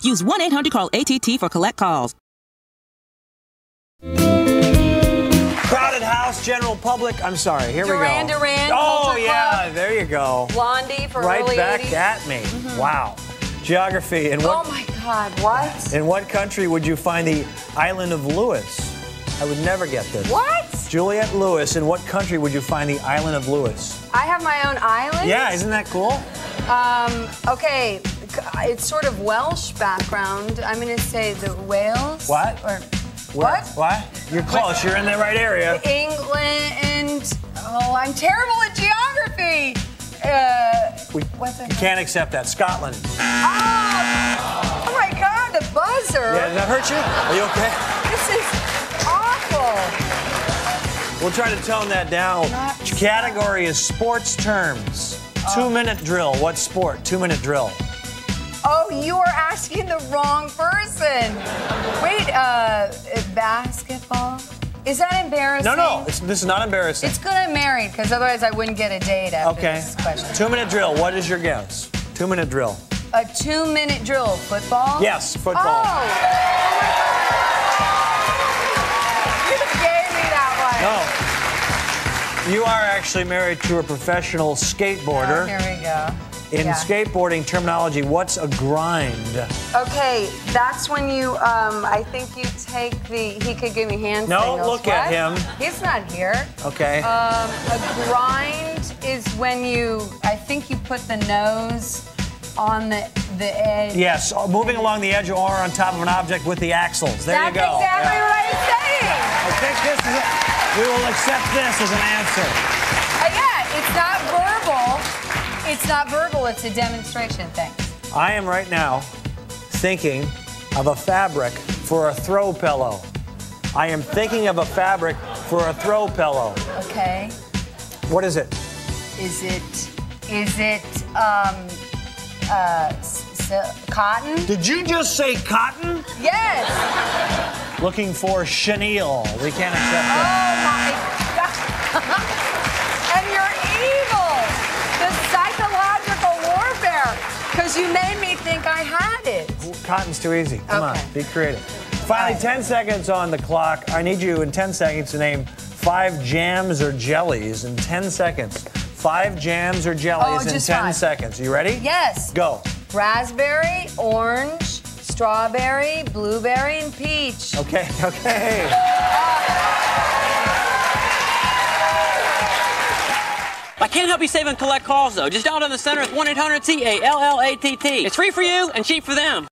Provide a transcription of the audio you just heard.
Use 1 800 call ATT for collect calls. Crowded house, general public. I'm sorry. Here Duran we go. Duran, Oh Culture yeah, Club. there you go. Blondie for right early back 80s. at me. Wow. Geography. and what? Oh my God, what? in what country would you find the island of Lewis? I would never get this. What? Juliette Lewis. In what country would you find the island of Lewis? I have my own island? Yeah, isn't that cool? Um, okay, c- it's sort of Welsh background. I'm going to say the Wales. What? Or what? What? You're close. You're in the right area. England. Oh, I'm terrible at geography. Uh, We can't accept that. Scotland. Oh, oh my God, the buzzer. Yeah, does that hurt you? Are you okay? This is awful. We'll try to tone that down. Not- Category is sports terms. Oh. Two minute drill. What sport? Two minute drill. Oh, you are asking the wrong person. Wait, uh, basketball? Is that embarrassing? No, no, it's, this is not embarrassing. It's good I'm married, because otherwise I wouldn't get a date after okay. this question. Two minute drill. What is your guess? Two minute drill. A two-minute drill. Football? Yes, football. Oh! You are actually married to a professional skateboarder. Oh, here we go. In Yeah. skateboarding terminology, what's a grind? Okay, that's when you, um, I think you take the, he could give me hand No, signals. look at him. He's not here. Okay. Um, a grind is when you, I think you put the nose on the, the edge. yes, moving along the edge or on top of an object with the axles. There That's you go. exactly Yeah. what I'm saying. I think this is. A, we will accept this as an answer. Uh, yeah, it's not verbal. It's not verbal, it's a demonstration thing. I am right now thinking of a fabric for a throw pillow. I am thinking of a fabric for a throw pillow. Okay. What is it? Is it, is it, um, uh, cotton? Did you just say cotton? Yes. Looking for chenille. We can't accept that. Oh my God. and you're evil. The psychological warfare. Because you made me think I had it. Cotton's too easy. Come Okay. on, be creative. Finally, Right. 10 seconds on the clock. I need you in 10 seconds to name five jams or jellies in 10 seconds. Five jams or jellies Oh, in 10 five. seconds. You ready? Yes. Go. Raspberry, orange, strawberry, blueberry, and peach. Okay, okay. I can't help you save and collect calls though. Just dial down the center at 1 800 C A L L A T T. It's free for you and cheap for them.